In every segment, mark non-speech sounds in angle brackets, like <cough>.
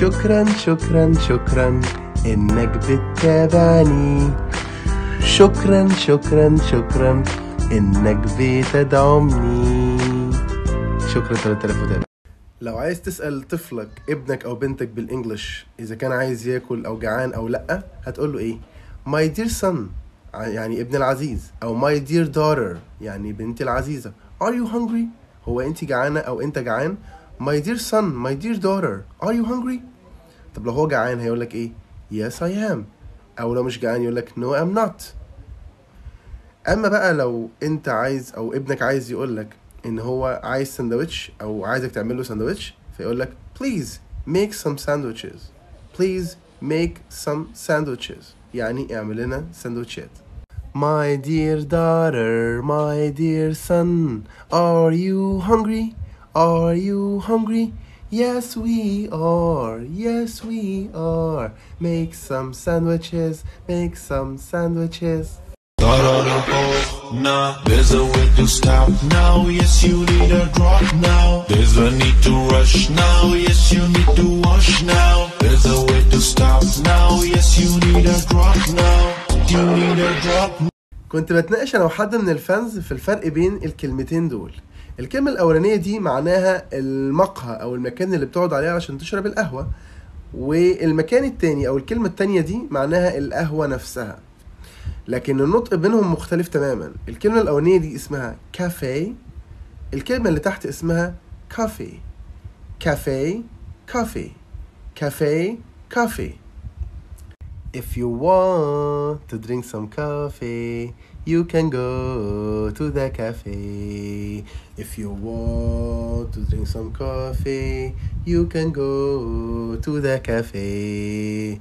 شكرا شكرا شكرا إنك بتتابعني. شكرا شكرا شكرا إنك بتدعمني. شكرا 3000 متابع لو عايز تسأل طفلك ابنك أو بنتك بالإنجلش إذا كان عايز ياكل أو جعان أو لأ هتقول له إيه؟ My dear son يعني ابن العزيز. أو my dear daughter يعني بنتي العزيزة. Are you hungry? هو انت جعانة أو أنت جعان؟ my dear son my dear daughter are you hungry طب لو هو جعان هيقول لك ايه yes I am او لو مش جعان يقول لك no I'm not اما بقى لو انت عايز او ابنك عايز يقول لك ان هو عايز سندوتش او عايزك تعمل له سندوتش فيقول لك please make some sandwiches please make some sandwiches يعني اعمل لنا سندوتشات My dear daughter, my dear son, are you hungry? Are you hungry? Yes, we are. Yes, we are. Make some sandwiches. Make some sandwiches. Start on a hole, nah, there's a way to stop now. Yes, you need a drop now. There's a need to rush now. Yes, you need to wash now. There's a way to stop now. Yes, you need a drop now. You need a drop كنت بتناقش انا وحد من الفانز في الفرق بين الكلمتين دول الكلمة الأولانية دي معناها المقهى أو المكان اللي بتقعد عليه عشان تشرب القهوة. والمكان التاني أو الكلمة التانية دي معناها القهوة نفسها. لكن النطق بينهم مختلف تماما. الكلمة الأولانية دي اسمها كافيه. الكلمة اللي تحت اسمها كافي كافيه كافي كافيه كافي If you want to drink some coffee, you can go to the cafe. If you want to drink some coffee, you can go to the cafe.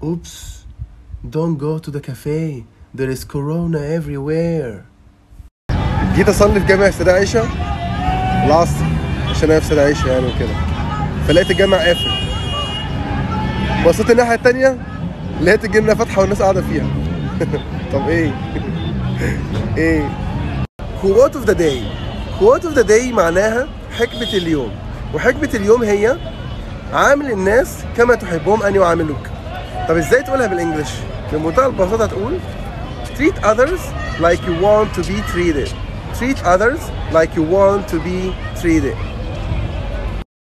<gasps> Oops, don't go to the cafe. There is corona everywhere. جيت اصلي في جامع سيدة عيشة العصر عشان انا في سيدة عيشة يعني وكده فلقيت الجامع قافل بصيت الناحية التانية لقيت الجنة فاتحة والناس قاعدة فيها. <laughs> طب إيه؟ <laughs> إيه؟ Quote of the day? Quote of the day معناها حكمة اليوم. وحكمة اليوم هي عامل الناس كما تحبهم أن يعاملوك طب إزاي تقولها بالإنجلش؟ بمنتهى البساطة تقول treat others like you want to be treated. Treat others like you want to be treated.